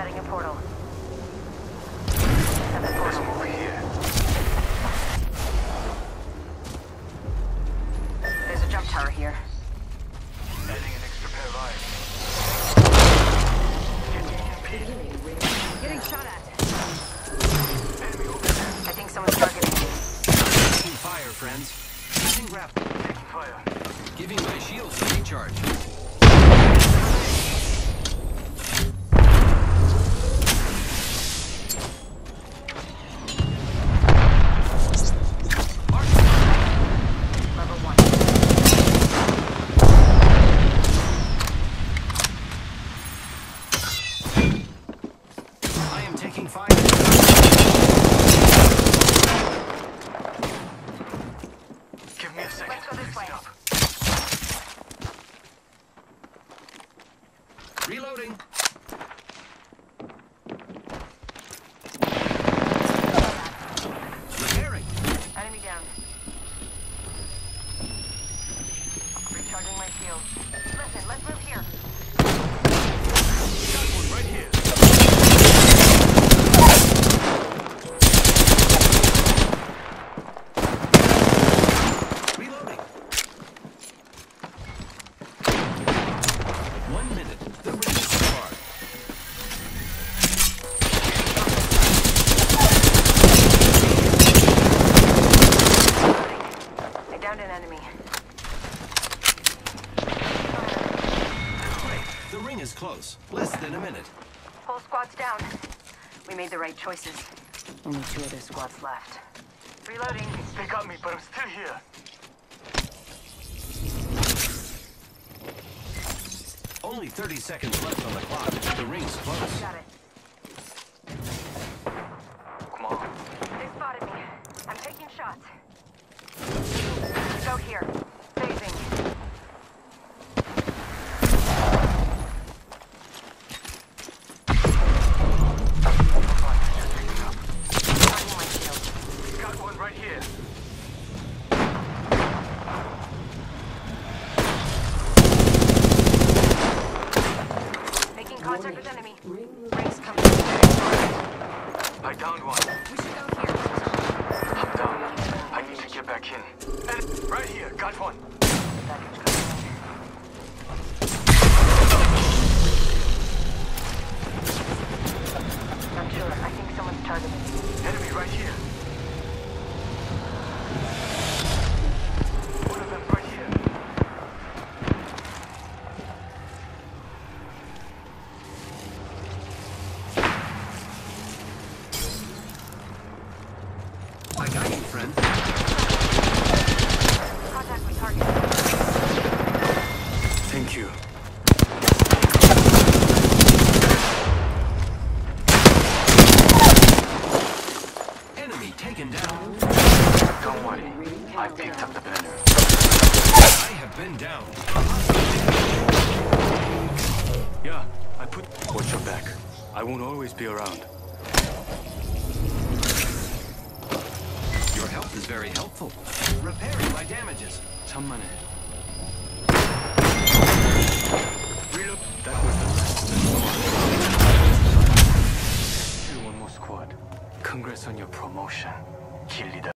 Setting a portal. Set the portal. move here. There's a jump tower here. Adding an extra pair of eyes. Getting shot at. Enemy over there. I think someone's targeting me. Taking fire, friends. Using grapple. Taking fire. Giving my shields a recharge. Reloading. Repairing. Enemy down. Recharging my shield. Listen, let's move here. Got one right here. Reloading. One minute. The ring is far. I downed an enemy. Great. The ring is close. Less than a minute. Whole squad's down. We made the right choices. Only two other squads left. Reloading. They got me, but I'm still here. Only 30 seconds left on the clock. The ring's close. Got it. Come on. They spotted me. I'm taking shots. Go here. Phasing. Charging my shield. Got one right here. Making contact with enemy. Rings coming. I downed one. We should go here. I'm down. I need to get back in. And right here. Got one. Package coming. Not sure. I think someone's targeting me. Enemy right here. One of them right here. I got you, friend. Contact with target. Thank you. Enemy taken down. Don't worry. I picked up the banner. I have been down. Yeah, I put. Watch your back. I won't always be around. Your help is very helpful. Repairing my damages. 천만에. Reload. That was the last of them. Still one more squad. Congrats on your promotion. 길 리더.